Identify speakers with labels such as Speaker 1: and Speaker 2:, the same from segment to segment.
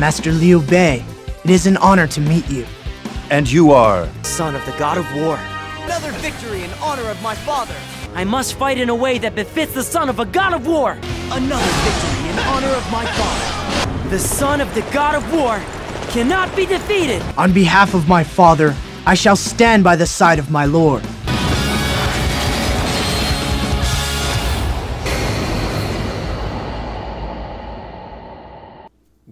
Speaker 1: Master Liu Bei, it is an honor to meet you.
Speaker 2: And you are?
Speaker 3: Son of the God of War.
Speaker 4: Another victory in honor of my father.
Speaker 3: I must fight in a way that befits the son of a God of War.
Speaker 4: Another victory in honor of my father.
Speaker 3: The son of the God of War cannot be defeated.
Speaker 1: On behalf of my father, I shall stand by the side of my lord.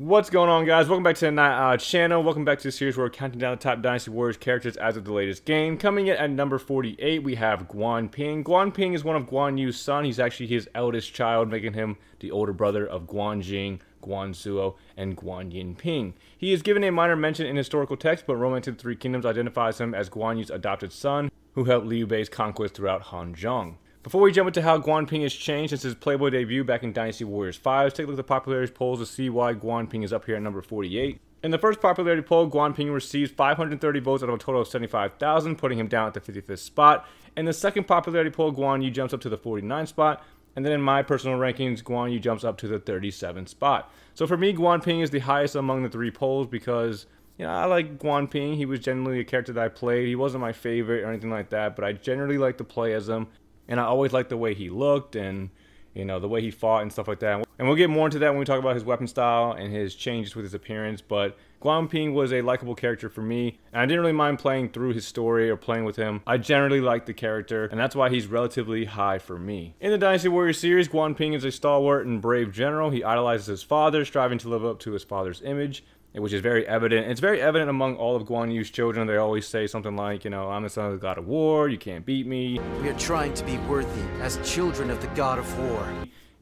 Speaker 5: What's going on, guys? Welcome back to the uh, channel. Welcome back to the series where we're counting down the top Dynasty Warriors characters as of the latest game. Coming in at number 48, we have Guan Ping. Guan Ping is one of Guan Yu's son. He's actually his eldest child, making him the older brother of Guan Xing, Guan Suo, and Guan Yinping. He is given a minor mention in historical text, but Romance of the Three Kingdoms identifies him as Guan Yu's adopted son, who helped Liu Bei's conquest throughout Hanzhong. Before we jump into how Guan Ping has changed since his Playboy debut back in Dynasty Warriors 5, let's take a look at the popularity polls to see why Guan Ping is up here at number 48. In the first popularity poll, Guan Ping receives 530 votes out of a total of 75,000, putting him down at the 55th spot. In the second popularity poll, Guan Yu jumps up to the 49th spot. And then in my personal rankings, Guan Yu jumps up to the 37th spot. So for me, Guan Ping is the highest among the three polls because you know, I like Guan Ping. He was generally a character that I played. He wasn't my favorite or anything like that, but I generally like to play as him and I always liked the way he looked and you know the way he fought and stuff like that. And we'll get more into that when we talk about his weapon style and his changes with his appearance. But Guan Ping was a likable character for me, and I didn't really mind playing through his story or playing with him. I generally liked the character, and that's why he's relatively high for me. In the Dynasty Warriors series, Guan Ping is a stalwart and brave general. He idolizes his father, striving to live up to his father's image which is very evident. It's very evident among all of Guan Yu's children. They always say something like, you know, I'm the son of the god of war, you can't beat me.
Speaker 4: We are trying to be worthy as children of the god of war.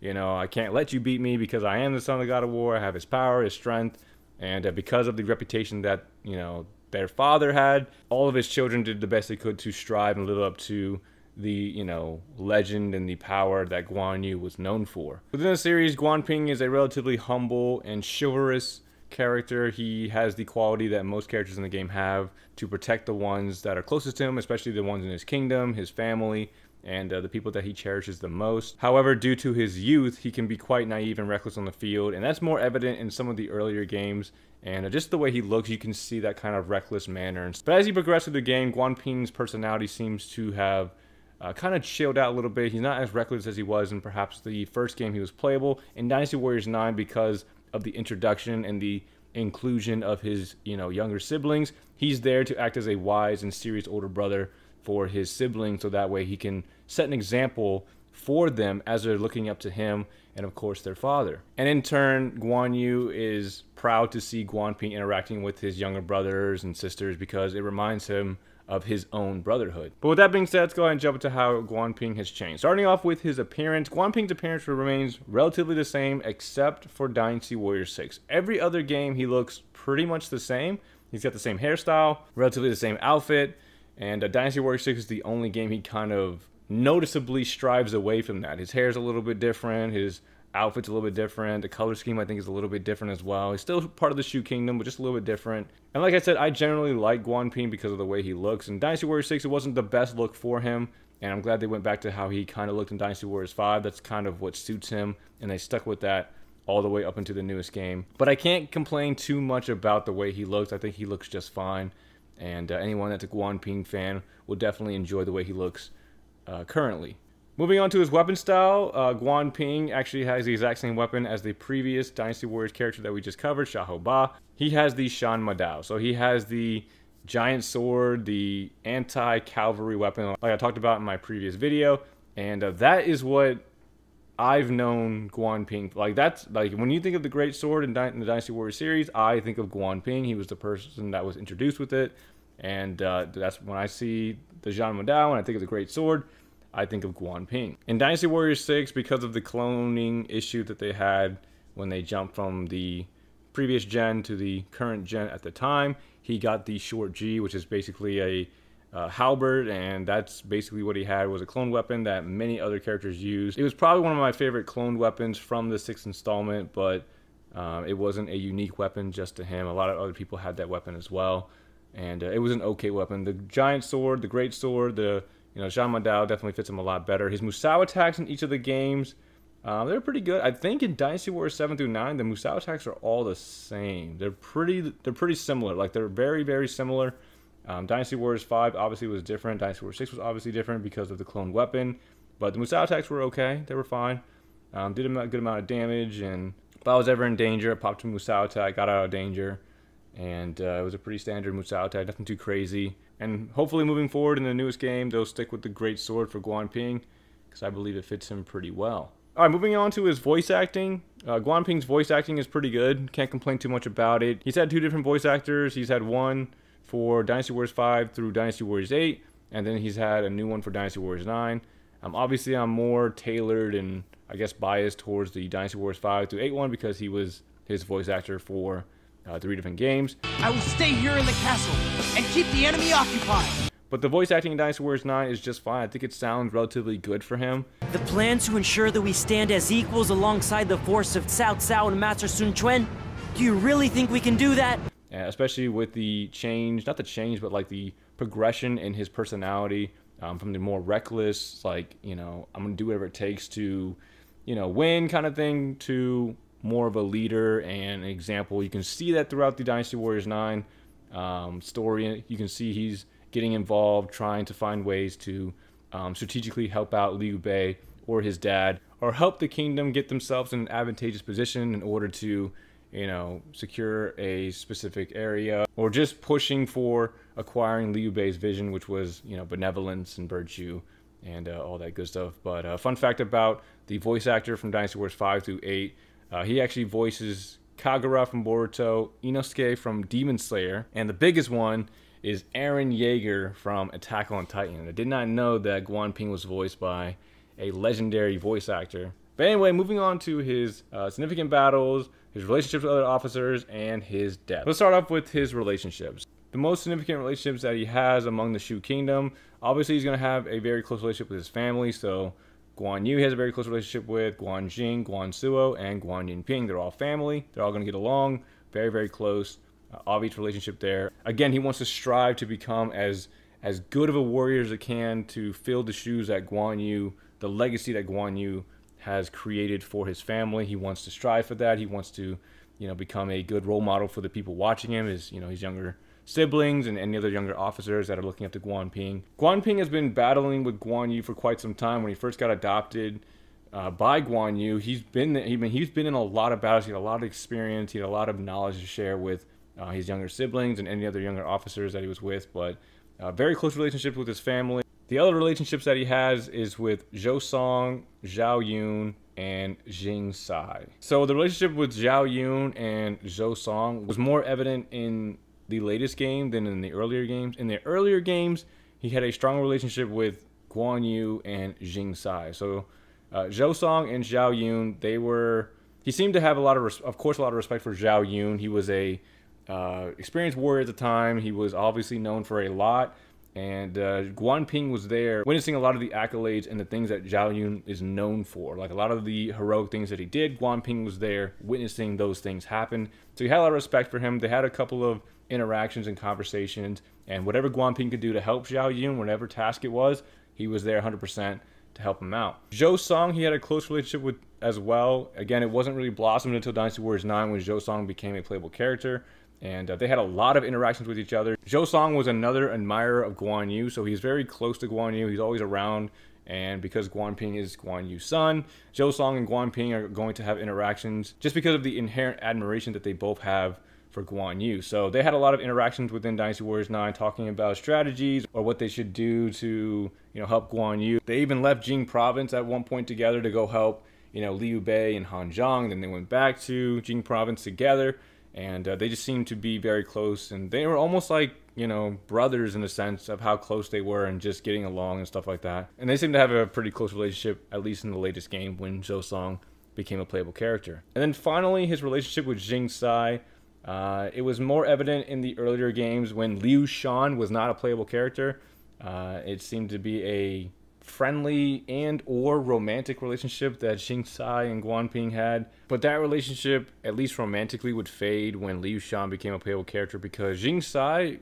Speaker 5: You know, I can't let you beat me because I am the son of the god of war. I have his power, his strength, and uh, because of the reputation that, you know, their father had, all of his children did the best they could to strive and live up to the you know legend and the power that Guan Yu was known for. Within the series, Guan Ping is a relatively humble and chivalrous character. He has the quality that most characters in the game have to protect the ones that are closest to him, especially the ones in his kingdom, his family, and uh, the people that he cherishes the most. However, due to his youth, he can be quite naive and reckless on the field, and that's more evident in some of the earlier games. And uh, just the way he looks, you can see that kind of reckless manner. But as he progresses through the game, Guan Ping's personality seems to have uh, kind of chilled out a little bit. He's not as reckless as he was in perhaps the first game he was playable in Dynasty Warriors 9 because of the introduction and the inclusion of his you know younger siblings. He's there to act as a wise and serious older brother for his siblings, so that way he can set an example for them as they're looking up to him and of course their father. And in turn, Guan Yu is proud to see Guan Ping interacting with his younger brothers and sisters because it reminds him of his own brotherhood. But with that being said, let's go ahead and jump into how Guan Ping has changed. Starting off with his appearance, Guan Ping's appearance remains relatively the same except for Dynasty Warrior 6. Every other game he looks pretty much the same. He's got the same hairstyle, relatively the same outfit, and uh, Dynasty Warrior 6 is the only game he kind of noticeably strives away from that. His hair's a little bit different, his outfit's a little bit different. The color scheme I think is a little bit different as well. He's still part of the Shu Kingdom, but just a little bit different. And like I said, I generally like Guan Ping because of the way he looks. In Dynasty Warriors 6, it wasn't the best look for him. And I'm glad they went back to how he kind of looked in Dynasty Warriors 5. That's kind of what suits him. And they stuck with that all the way up into the newest game. But I can't complain too much about the way he looks. I think he looks just fine. And uh, anyone that's a Guan Ping fan will definitely enjoy the way he looks uh, currently. Moving on to his weapon style, uh, Guan Ping actually has the exact same weapon as the previous Dynasty Warriors character that we just covered, Xiahou Ba. He has the Zhanmadao. So he has the giant sword, the anti-cavalry weapon, like I talked about in my previous video. And uh, that is what I've known Guan Ping. Like that's like when you think of the Great Sword in, in the Dynasty Warriors series, I think of Guan Ping. He was the person that was introduced with it. And uh, that's when I see the Zhanmadao and I think of the Great Sword. I think of Guan Ping. In Dynasty Warriors 6, because of the cloning issue that they had when they jumped from the previous gen to the current gen at the time, he got the short ji, which is basically a uh, halberd, and that's basically what he had was a clone weapon that many other characters used. It was probably one of my favorite cloned weapons from the sixth installment, but uh, it wasn't a unique weapon just to him. A lot of other people had that weapon as well, and uh, it was an okay weapon. The giant sword, the great sword, the you know, Zhanmadao definitely fits him a lot better. His Musou attacks in each of the games Uh, they're pretty good. I think in Dynasty Warriors 7 through 9, the Musou attacks are all the same. They're pretty they're pretty similar. Like they're very very similar. Um, Dynasty Warriors 5 obviously was different. Dynasty Warriors 6 was obviously different because of the clone weapon. But the Musou attacks were okay. They were fine. Um, did a good amount of damage, and if I was ever in danger, I popped a Musou attack, got out of danger, and uh, it was a pretty standard Musou attack, nothing too crazy. And hopefully, moving forward in the newest game, they'll stick with the Great Sword for Guan Ping, because I believe it fits him pretty well. All right, moving on to his voice acting. Uh, Guan Ping's voice acting is pretty good. Can't complain too much about it. He's had two different voice actors. He's had one for Dynasty Warriors 5 through Dynasty Warriors 8, and then he's had a new one for Dynasty Warriors 9. Um, obviously, I'm more tailored and I guess biased towards the Dynasty Warriors 5 through 8 one because he was his voice actor for uh, three different games.
Speaker 3: I will stay here in the castle and keep the enemy occupied.
Speaker 5: But the voice acting in Dynasty Warriors 9 is just fine. I think it sounds relatively good for him.
Speaker 3: The plan to ensure that we stand as equals alongside the force of Cao Cao and Master Sun Quan? Do you really think we can do that?
Speaker 5: Yeah, especially with the change, not the change, but like the progression in his personality um, from the more reckless, like, you know, I'm going to do whatever it takes to, you know, win kind of thing to more of a leader and an example. You can see that throughout the Dynasty Warriors 9 um, story. You can see he's getting involved, trying to find ways to um, strategically help out Liu Bei or his dad, or help the kingdom get themselves in an advantageous position in order to, you know, secure a specific area, or just pushing for acquiring Liu Bei's vision, which was, you know, benevolence and virtue and uh, all that good stuff. But uh, fun fact about the voice actor from Dynasty Wars 5 through 8, uh, he actually voices Kagura from Boruto, Inosuke from Demon Slayer, and the biggest one is Eren Yeager from Attack on Titan. I did not know that Guan Ping was voiced by a legendary voice actor. But anyway, moving on to his uh, significant battles, his relationships with other officers, and his death. Let's start off with his relationships. The most significant relationships that he has among the Shu Kingdom, obviously he's going to have a very close relationship with his family, so Guan Yu has a very close relationship with Guan Xing, Guan Suo, and Guan Yinping. They're all family. They're all going to get along. Very, very close uh, obvious relationship there. Again, he wants to strive to become as as good of a warrior as he can to fill the shoes that Guan Yu, the legacy that Guan Yu has created for his family. He wants to strive for that. He wants to, you know, become a good role model for the people watching him, his you know his younger siblings and any other younger officers that are looking up to Guan Ping. Guan Ping has been battling with Guan Yu for quite some time. When he first got adopted uh, by Guan Yu, he's been he, he's been in a lot of battles. He had a lot of experience. He had a lot of knowledge to share with uh, his younger siblings and any other younger officers that he was with, but uh, very close relationships with his family. The other relationships that he has is with Zhou Cang, Zhao Yun, and Xingcai. So the relationship with Zhao Yun and Zhou Cang was more evident in the latest game than in the earlier games. In the earlier games, he had a strong relationship with Guan Yu and Xingcai. So uh, Zhou Cang and Zhao Yun, they were. He seemed to have a lot of, res- of course, a lot of respect for Zhao Yun. He was a uh, experienced warrior at the time. He was obviously known for a lot. And uh, Guan Ping was there witnessing a lot of the accolades and the things that Zhao Yun is known for. Like a lot of the heroic things that he did, Guan Ping was there witnessing those things happen. So he had a lot of respect for him. They had a couple of interactions and conversations. And whatever Guan Ping could do to help Zhao Yun, whatever task it was, he was there 100% to help him out. Zhou Cang, he had a close relationship with as well. Again, it wasn't really blossomed until Dynasty Warriors 9 when Zhou Cang became a playable character and uh, they had a lot of interactions with each other. Zhou Cang was another admirer of Guan Yu, so he's very close to Guan Yu. He's always around, and because Guan Ping is Guan Yu's son, Zhou Cang and Guan Ping are going to have interactions just because of the inherent admiration that they both have for Guan Yu. So they had a lot of interactions within Dynasty Warriors 9 talking about strategies or what they should do to, you know, help Guan Yu. They even left Jing province at one point together to go help, you know, Liu Bei and Hanzhong. Then they went back to Jing province together and uh, they just seemed to be very close and they were almost like you know brothers in a sense of how close they were and just getting along and stuff like that and they seem to have a pretty close relationship at least in the latest game when zhou cang became a playable character and then finally his relationship with xingcai uh, it was more evident in the earlier games when liu shan was not a playable character uh, it seemed to be a friendly and or romantic relationship that Xingcai and Guan Ping had. But that relationship, at least romantically, would fade when Liu Shan became a playable character because Xingcai,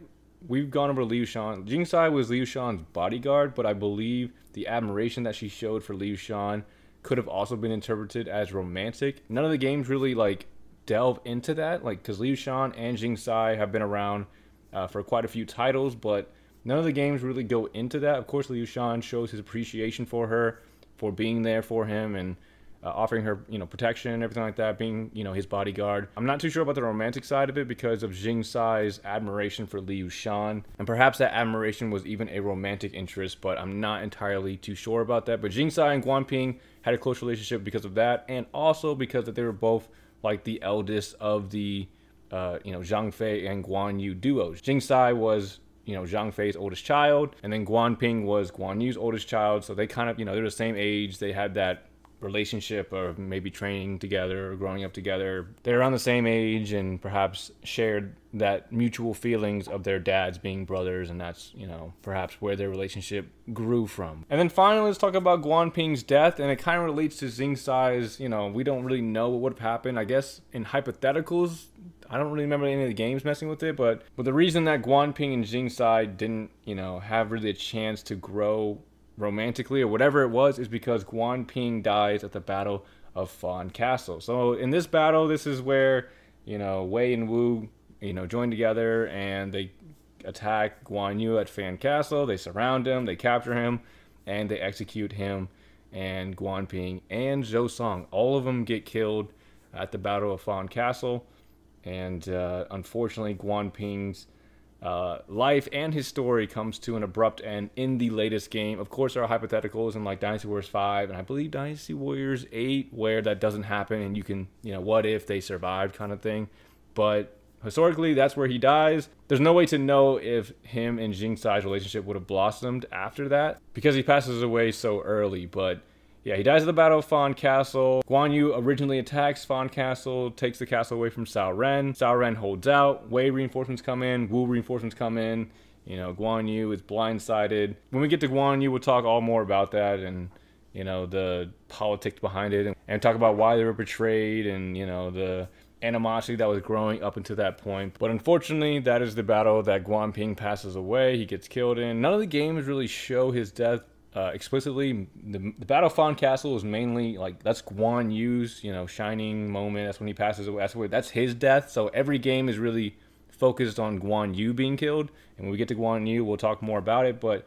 Speaker 5: we've gone over Liu Shan. Xingcai was Liu Shan's bodyguard, but I believe the admiration that she showed for Liu Shan could have also been interpreted as romantic. None of the games really like delve into that, like because Liu Shan and Xingcai have been around uh, for quite a few titles, but none of the games really go into that. Of course, Liu Shan shows his appreciation for her, for being there for him, and uh, offering her, you know, protection and everything like that, being, you know, his bodyguard. I'm not too sure about the romantic side of it because of Xingcai's admiration for Liu Shan, and perhaps that admiration was even a romantic interest, but I'm not entirely too sure about that. But Xingcai and Guan Ping had a close relationship because of that, and also because that they were both like the eldest of the, uh, you know, Zhang Fei and Guan Yu duos. Xingcai was you know, Zhang Fei's oldest child, and then Guan Ping was Guan Yu's oldest child. So they kind of, you know, they're the same age. They had that relationship or maybe training together or growing up together. They're around the same age and perhaps shared that mutual feelings of their dads being brothers, and that's, you know, perhaps where their relationship grew from. And then finally, let's talk about Guan Ping's death, and it kind of relates to Xingcai's, you know, we don't really know what would have happened. I guess in hypotheticals, I don't really remember any of the games messing with it, but but the reason that Guan Ping and Xingcai didn't, you know, have really a chance to grow romantically or whatever it was is because Guan Ping dies at the Battle of Fan Castle. So in this battle, this is where you know Wei and Wu you know join together and they attack Guan Yu at Fan Castle. They surround him, they capture him, and they execute him and Guan Ping and Zhou Cang. All of them get killed at the Battle of Fan Castle, and uh, unfortunately, Guan Ping's uh, life and his story comes to an abrupt end in the latest game. Of course, there are hypotheticals in like Dynasty Warriors 5 and I believe Dynasty Warriors 8 where that doesn't happen and you can, you know, what if they survived kind of thing. But historically, that's where he dies. There's no way to know if him and Xingcai's relationship would have blossomed after that because he passes away so early. But yeah, he dies at the Battle of Fan Castle. Guan Yu originally attacks Fan Castle, takes the castle away from Cao Ren. Cao Ren holds out. Wei reinforcements come in. Wu reinforcements come in. You know, Guan Yu is blindsided. When we get to Guan Yu, we'll talk all more about that and, you know, the politics behind it and, and talk about why they were betrayed and, you know, the animosity that was growing up until that point. But unfortunately, that is the battle that Guan Ping passes away. He gets killed in. None of the games really show his death uh, explicitly. The, the Battle of Fan Castle is mainly like that's Guan Yu's you know shining moment. That's when he passes away. That's that's his death. So every game is really focused on Guan Yu being killed. And when we get to Guan Yu, we'll talk more about it. But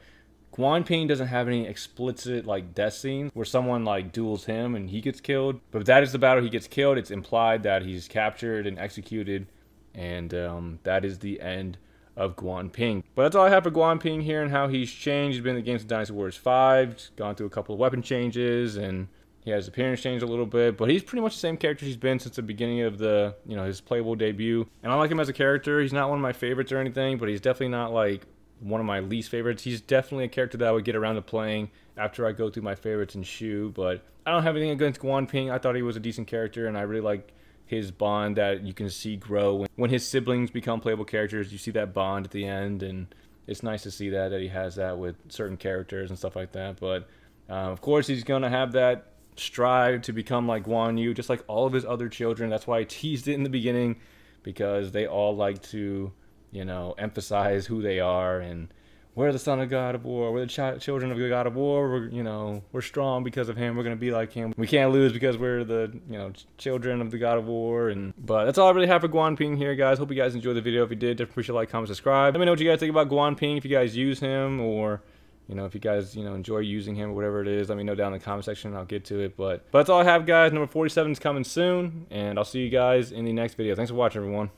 Speaker 5: Guan Ping doesn't have any explicit like death scenes where someone like duels him and he gets killed. But that is the battle he gets killed. It's implied that he's captured and executed, and um, that is the end of Guan Ping. But that's all I have for Guan Ping here and how he's changed. He's been in the games of Dynasty Warriors 5, gone through a couple of weapon changes, and he has appearance changed a little bit, but he's pretty much the same character he's been since the beginning of the, you know, his playable debut. And I like him as a character. He's not one of my favorites or anything, but he's definitely not like one of my least favorites. He's definitely a character that I would get around to playing after I go through my favorites and Shu, but I don't have anything against Guan Ping. I thought he was a decent character, and I really like his bond that you can see grow when, when his siblings become playable characters. You see that bond at the end, and it's nice to see that that he has that with certain characters and stuff like that. But uh, of course, he's gonna have that strive to become like Guan Yu, just like all of his other children. That's why I teased it in the beginning, because they all like to, you know, emphasize who they are and we're the son of God of War. We're the ch- children of God of War. We're, you know, we're strong because of him. We're gonna be like him. We can't lose because we're the, you know, children of the God of War. And but that's all I really have for Guan Ping here, guys. Hope you guys enjoyed the video. If you did, definitely appreciate like, comment, subscribe. Let me know what you guys think about Guan Ping. If you guys use him or you know, if you guys, you know, enjoy using him or whatever it is, let me know down in the comment section. I'll get to it. But, but that's all I have, guys. Number 47 is coming soon. And I'll see you guys in the next video. Thanks for watching, everyone.